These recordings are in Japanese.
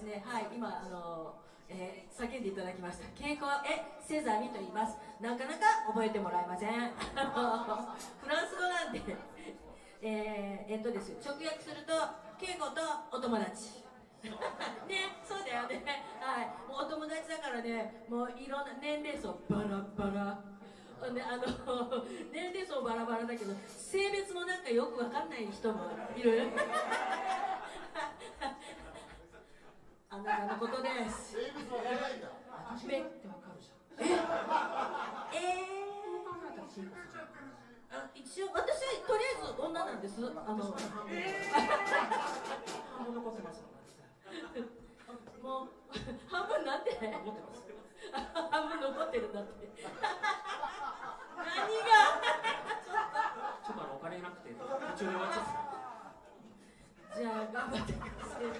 ですね、はい、今あの、えー、叫んでいただきました。蛍光絵セザミと言います。なかなか覚えてもらえません。フランス語なんで。えー、えっとです直訳すると敬語とお友達。ねそうだよね。はい。もうお友達だからねもういろんな年齢層バラバラ。ね、あの 年齢層バラバラだけど性別もなんかよく分かんない人もいる。あなたのことです。性別ないんだってわかるじゃんえ？えー、あ一応私とりあえず女なんです。あの、半分残せます。もう半分なんて残って半分残ってるんだって。何が？ちょっとあのお金なくて終わっちゃった。じゃあ頑張ってください。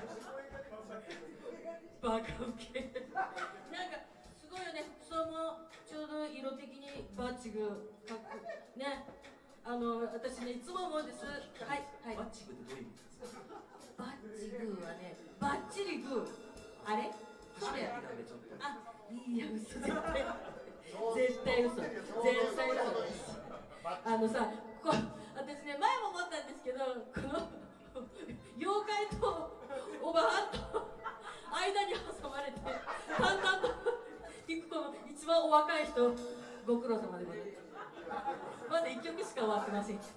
バカウケ。なんかすごいよね。服装もちょうど色的にバッチグかっこね。あの私ねいつも思うんです。はいはい。バッチグってどういう意味ですか？バッチグはねバッチリグあれ？それ。あいや嘘。絶対絶対嘘。絶対嘘。あのさとご苦労様でございます。まだ1曲しか終わってません。けど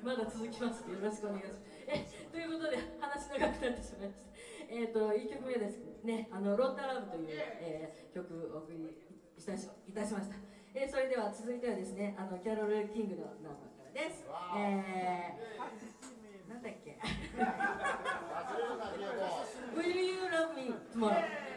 まだ続きますよろしくお願いしますえということで話長くなってしまいました。えっ、ー、と1曲目ですね「あのロッタラブ」という、えー、曲をお送りいたしいたしました、えー、それでは続いてはですねあのキャロル・キングのナンバーからです。えー、なんだっけ。Will you love me tomorrow?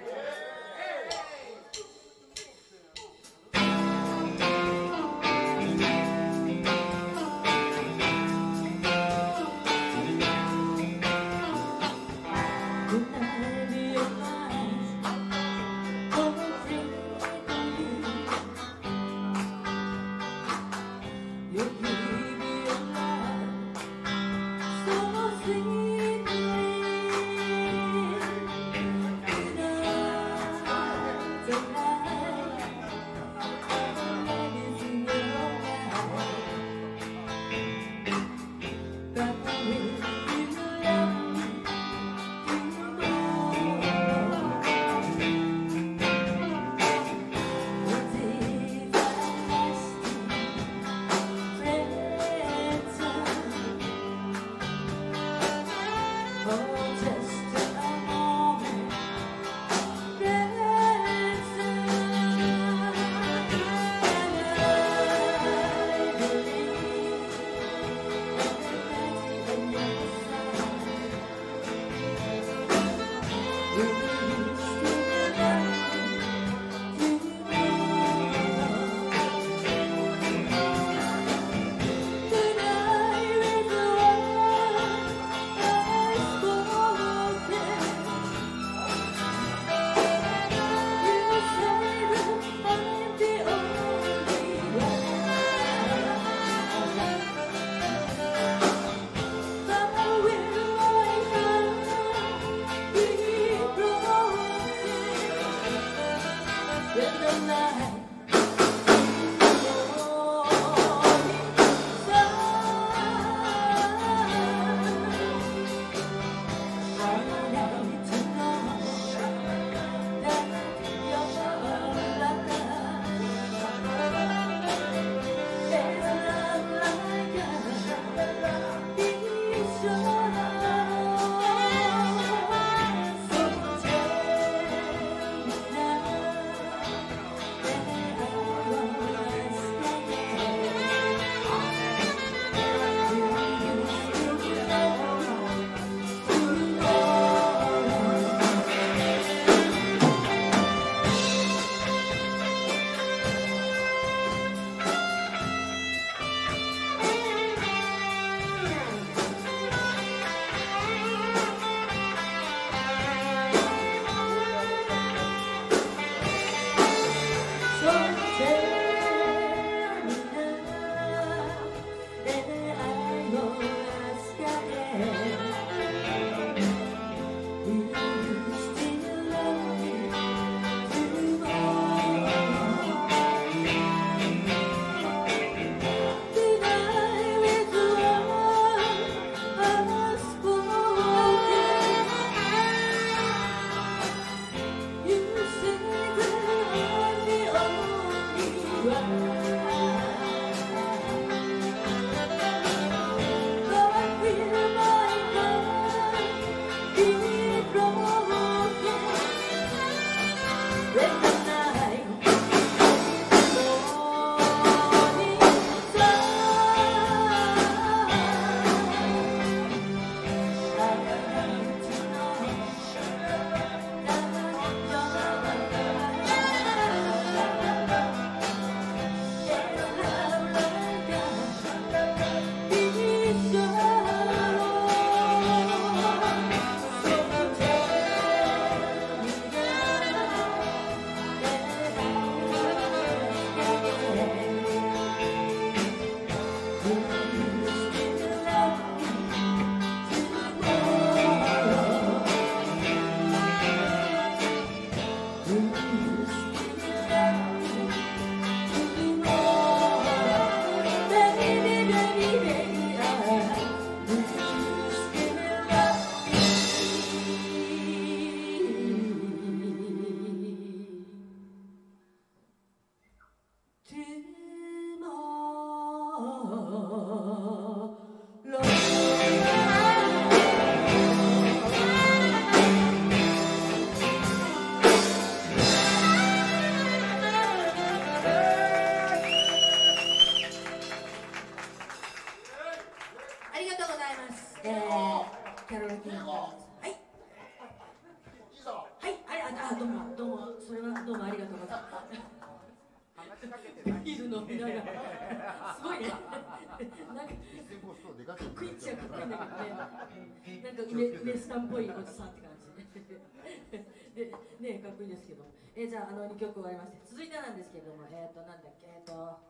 っこいいですけど、えー、じゃああの2曲終わりまして。続いてなんですけれども。えっ、ー、となんだっけ。えっ、ー、と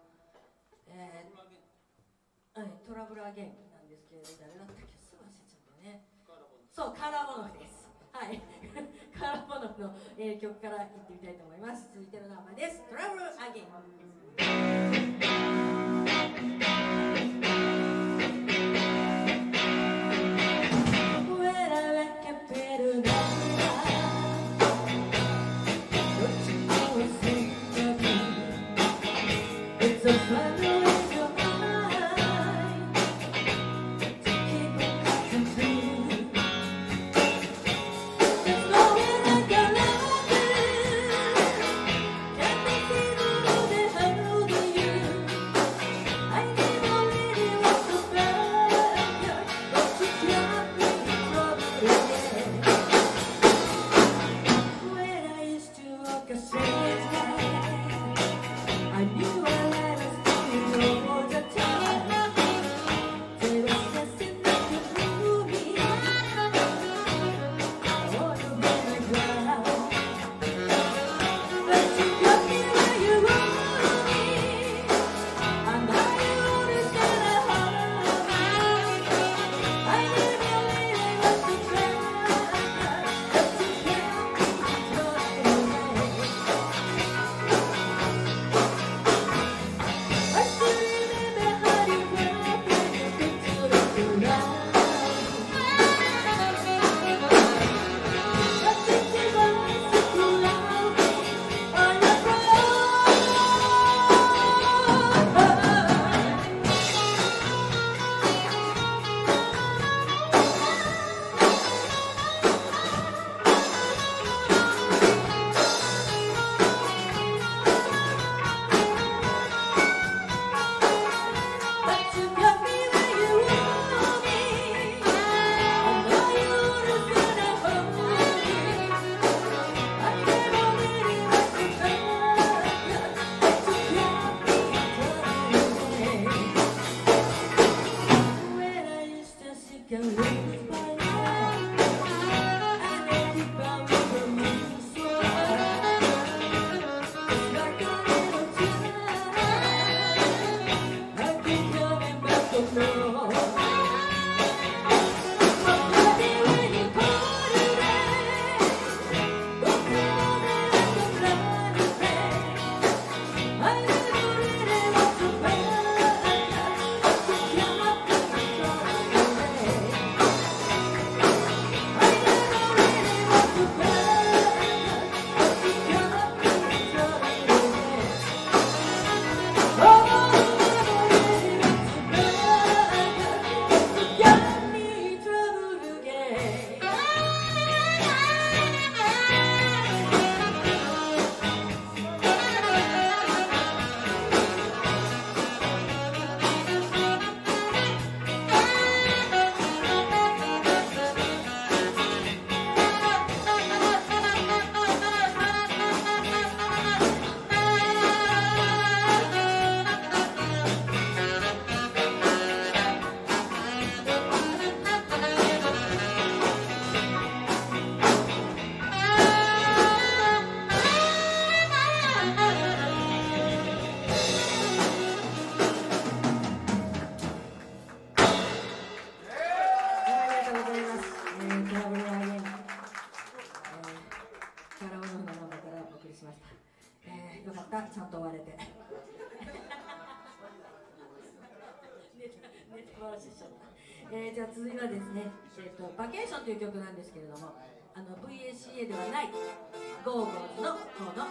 えー、はい、トラブルアゲンなんですけれど誰だったっけ？すぐ忘れちゃったね。そうカラーボノフです。はい。カラーボノフの、えー、曲からいってみたいと思います。続いての名前です。トラブルアゲン。Jesus. ケーション」という曲なんですけれどもあの VACA ではないゴーゴーズのこの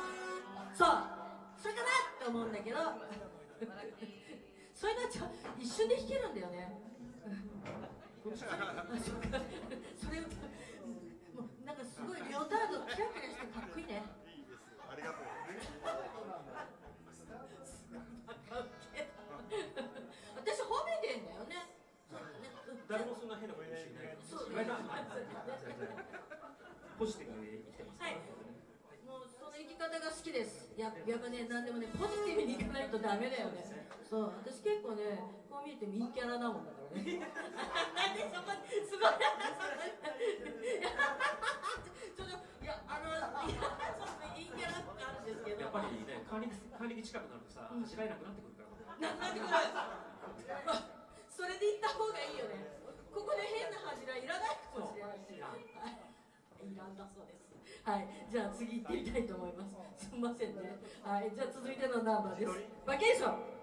そうそれかなって思うんだけどそれがちょ一瞬で弾けるんだよね。そっか。れもうなんかすごいレオタードキラキラしてかっこいいね。ありがとうポジティブに生きてます、はい、もうその生き方が好きです。ややっぱねなんでもねポジティブにいかないとダメだよね。そう。私結構ねこう見えてミンキャラなもんだからね。なんでそこすごいちょっといやあのいやそのイキャラとかあるんですけど。やっぱりね管理管理近くなるとさ、うん、走られなくなってくるから。なんなってくるそれで行った方がいいよね。ここで変な恥じらいらないかもしれないいいらんだそう。ですはい。じゃあ次行ってみたいと思います。すみませんね。はい。じゃあ続いてのナンバーです。バケーション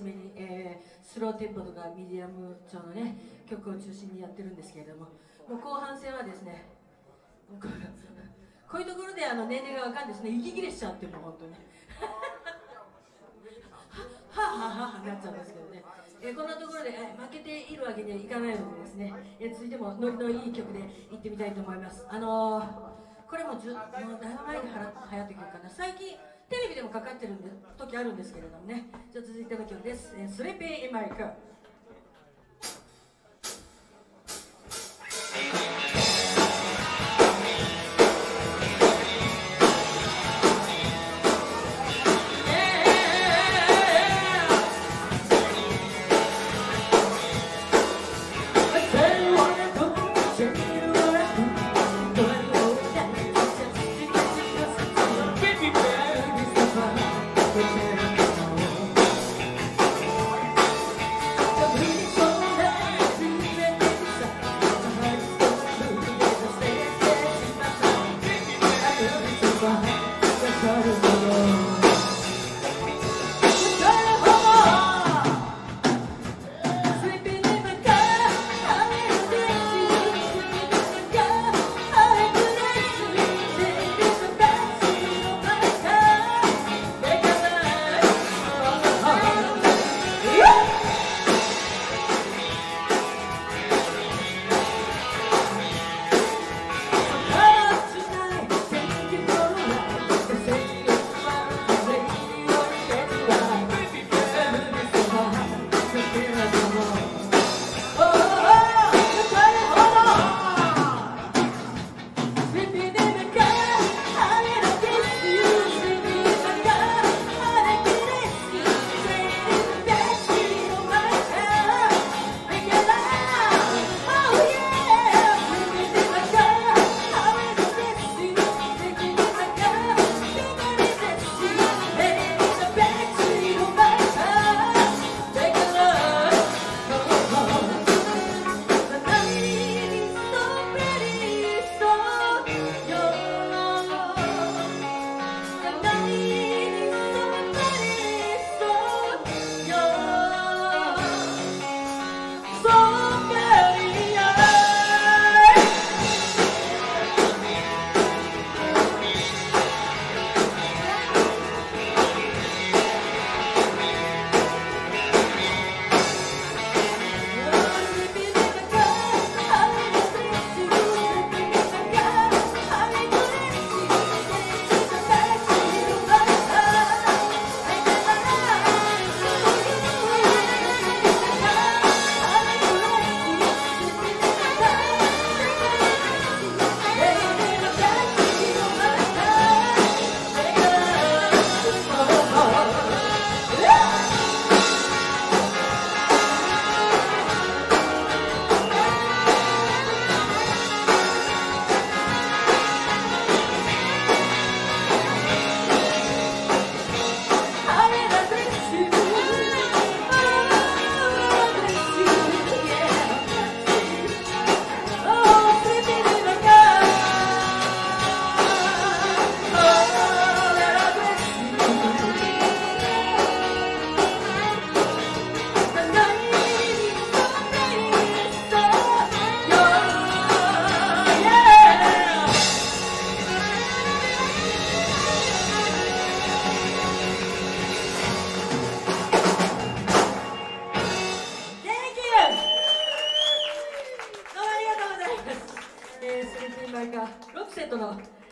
とあのおとなしめに、えースローテンポとかミディアム調のね曲を中心にやってるんですけれどももう後半戦はですねこ こういうところであの年齢がわかんですね。息切れしちゃってもう本当に。はあはあはあはなっちゃうんですけどね、えーこんなところで、えー負けているわけにはいかないのでですね、えー続いてもノリのいい曲でいってみたいと思いますあのーこれもじゅもうだいぶ前にはら流行って曲かな最近テレビでもかかってる時あるんですけれどもね。じゃあ続いての曲です「えー、スレペイ・エ・マイク」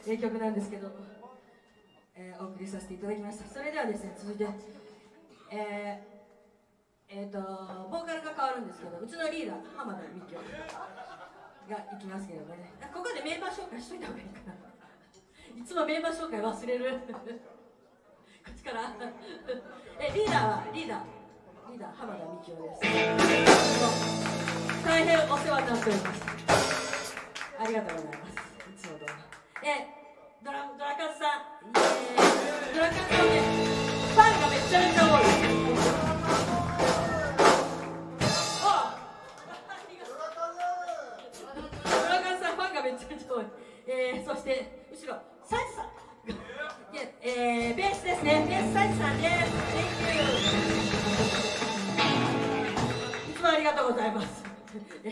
のえ曲なんですけど、えーお送りさせていただきました。それではですね続いてえーえーとボーカルが変わるんですけどうちのリーダー浜田美京が行きますけどね。ここでメンバー紹介しといた方がいいかな。いつもメンバー紹介忘れる。こっちから。えリーダーはリーダーリーダー浜田美京です。大変お世話になっております。ありがとうございます。いつもどうもえドラドラカンさん。イエードラカンさんねファンがめちゃめちゃ多い。あありがとうえー、そして後ろサイズさんえー、ベースですね。ベースサイズさんです。Thank you いつもありがとうございます。え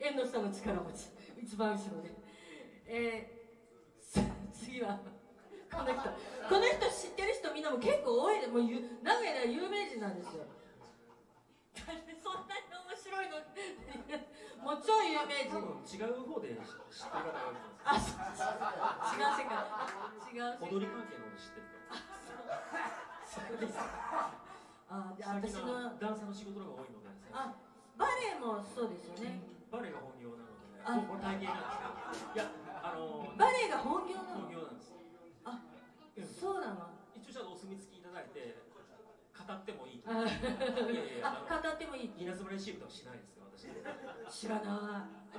ー、縁の下の力持ち、一番後ろで。えー、次は、この人。この人知ってる人みんなも結構多いで、もうゆ名古屋では有名人なんですよ。そんなに面白いのもう超有名多人。分違う方で知ってる方が多いと思うんあ、そう違う世界。違う世界。です踊り関係の方で知ってるそうです。あ、で最私のダンサーの仕事の方が多いのであ、バレエもそうですよね。バレエが本業なのであこれ体型なんですけどいやあのバレエが本業な本の。業なんですあ、うんそうなの？一応じゃあお墨付きいただいて語ってもいいとあ語ってもいい？稲妻レシーブとかしないですよ私知らない。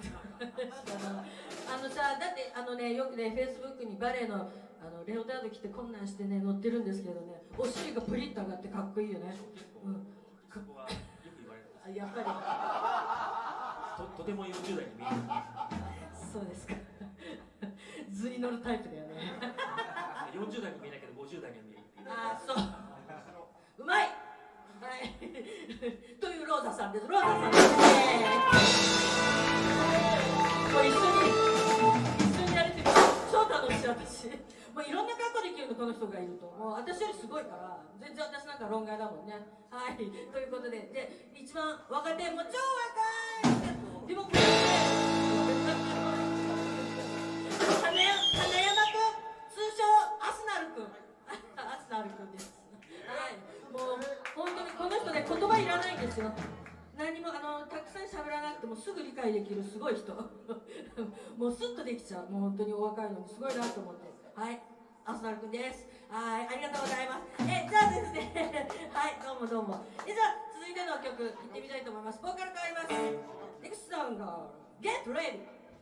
知らない。あのさ、だって、あのね、よくね、フェイスブックにバレエの。あのレオタード着てこんなんしてね載ってるんですけどねお尻がプリッと上がってかっこいいよね結構、うんそこはよく言われるんですあやっぱりととても40代に見えるそうですか図に乗るタイプだよね。40代に見えないけど50代には見えるっていう。あーそう。うまい。はい。というローザさんです。ローザさんですね。もう一緒に一緒にやれて超楽しい私。もういろんな格好できるのこの人がいると。もう私よりすごいから全然私なんか論外だもんね。はい。ということでで一番若手。もう超若い。でもこれね花山君通称アスナル君。アスナル君です。はい。もう本当にこの人ね言葉いらないんですよ。何もあのたくさん喋らなくてもすぐ理解できるすごい人。もうスッとできちゃう。もう本当にお若いのにすごいなと思って。はい。アスナル君です。はい。ありがとうございます。えじゃあですね。はい。どうもどうも。えじゃあ続いての曲いってみたいと思います。ボーカル変わります。NEXT song Get Ready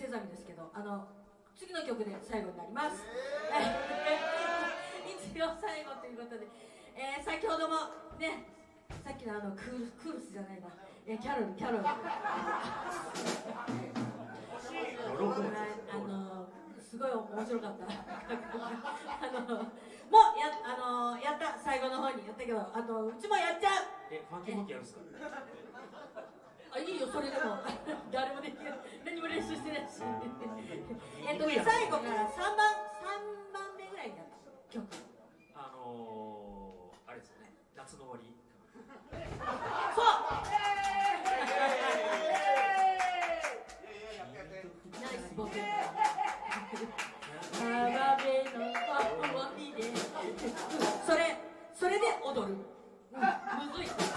セザミですけどあの次の曲で最後になります、一応最後ということで、えー先ほどもねさっきのあのクールクールスじゃないな、えーキャロルキャロル。あのすごい面白かった。あのもうやあのやった最後の方にやったけどあとうちもやっちゃう。えファンキーモンキーやるんですか？あいいよそれでも。誰もできない。何も練習してないし。えっとね最後から3番三番目ぐらいになった？曲。あのー、あれですよね。夏の終わり。そう。ナイスボケ。浜辺の終りでそれそれで踊る、うん、むずい。そ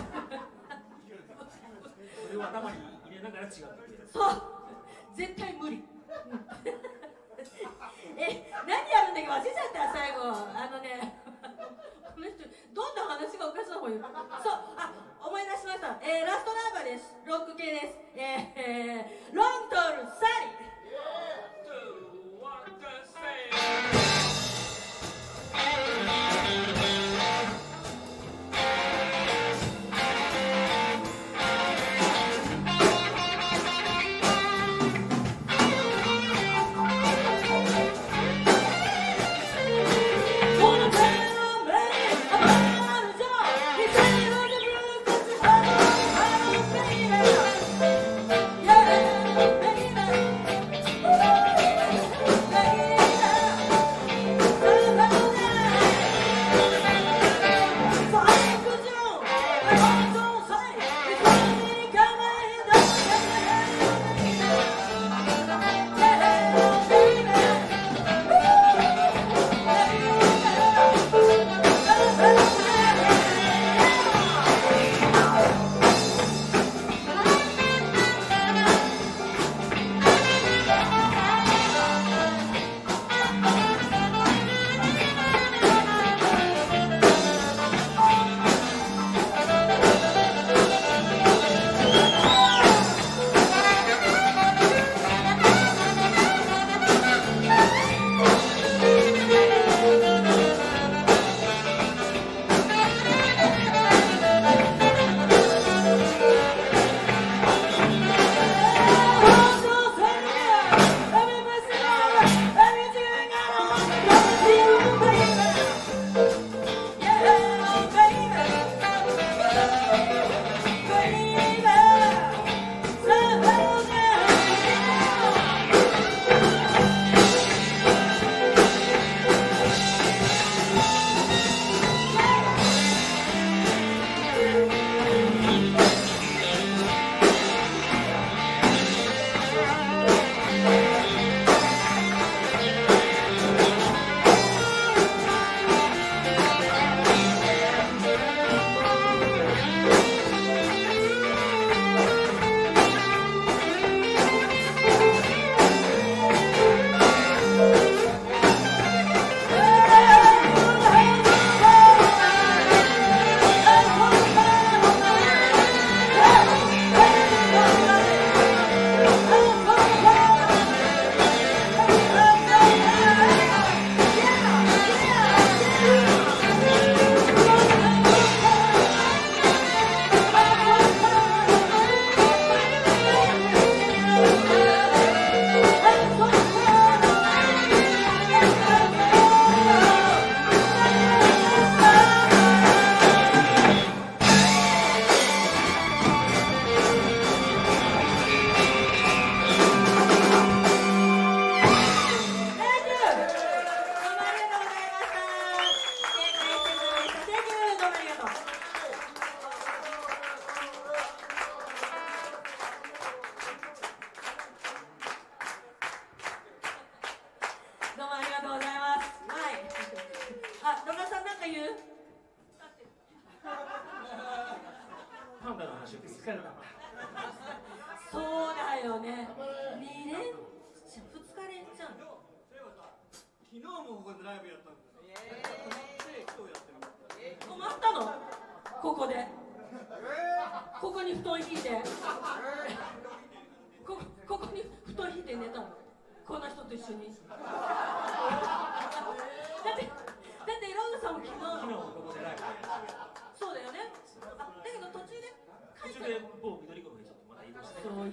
れを頭に入れながら違うっていうそう。絶対無理。え何やるんだっけ忘れちゃった最後。あのねこの人どんどん話がおかしな方にそう。あ思い出しました、えー、ラストナンバーです。ロック系です。えー、えー、ロ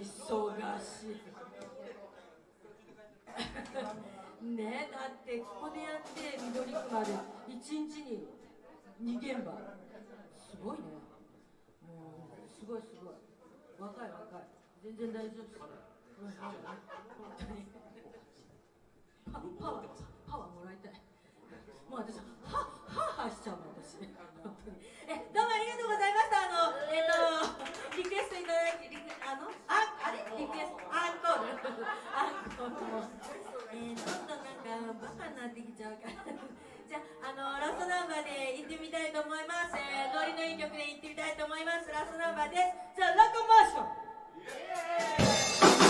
忙しい。ねだってここでやって緑区まで一日に2現場。すごいね。もうすごいすごい。若い若い。全然大丈夫です。うん。本当に。パパワーパワーもらいたい。もう私はははしちゃうもん私。本当に。えどうもありがとうございましたあのえっ、とリクエストいただきリクあの？ああれ？リクエスト。アンコール。アンコール。えー、どんどんなんかバカになってきちゃうから。じゃああのラストナンバーで行ってみたいと思います、えー、ノリのいい曲で行ってみたいと思います。ラストナンバーです。じゃあラコモーション「へい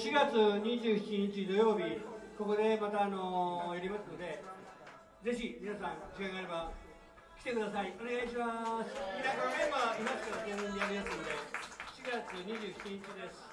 4月27日土曜日、ここでまた、あのーやりますので、ぜひ皆さん、時間があれば来てください。お願いします。みんな、このメンバーいますから、全員でやりますので、4月27日です。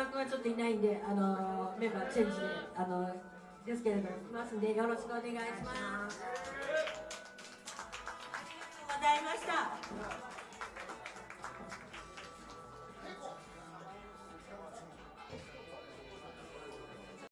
山君はちょっといないんであのーメンバーチェンジであのーですけれども来ますんでよろしくお願いします。ありがとうございました。